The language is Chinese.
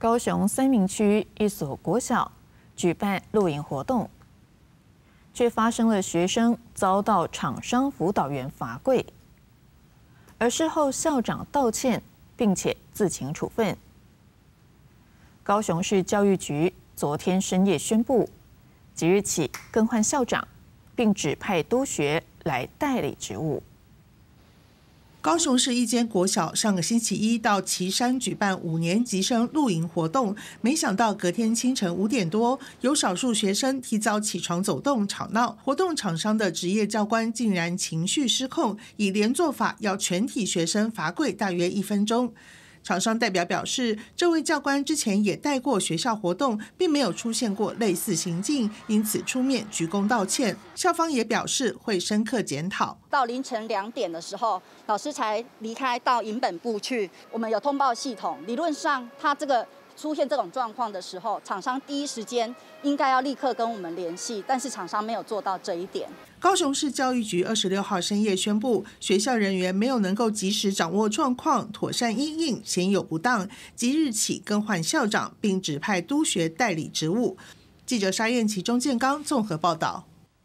高雄三明区一所国小举办露营活动，却发生了学生遭到厂商辅导员罚跪，而事后校长道歉，并且自行处分。高雄市教育局昨天深夜宣布，即日起更换校长，并指派督学来代理职务。高雄市一间国小上个星期一到岐山举办五年级生露营活动，没想到隔天清晨五点多，有少数学生提早起床走动吵闹，活动厂商的职业教官竟然情绪失控，以连坐法要全体学生罚跪大约一分钟。厂商代表表示，这位教官之前也带过学校活动，并没有出现过类似行径，因此出面鞠躬道歉。校方也表示会深刻检讨。到凌晨两点的时候，老师才离开到营本部去。我们有通报系统，理论上他这个。出现这种状况的时候，厂商第一时间应该要立刻跟我们联系，但是厂商没有做到这一点。高雄市教育局二十六号深夜宣布，学校人员没有能够及时掌握状况，妥善应应，显有不当，即日起更换校长，并指派督学代理职务。记者沙燕琪、钟建刚综合报道。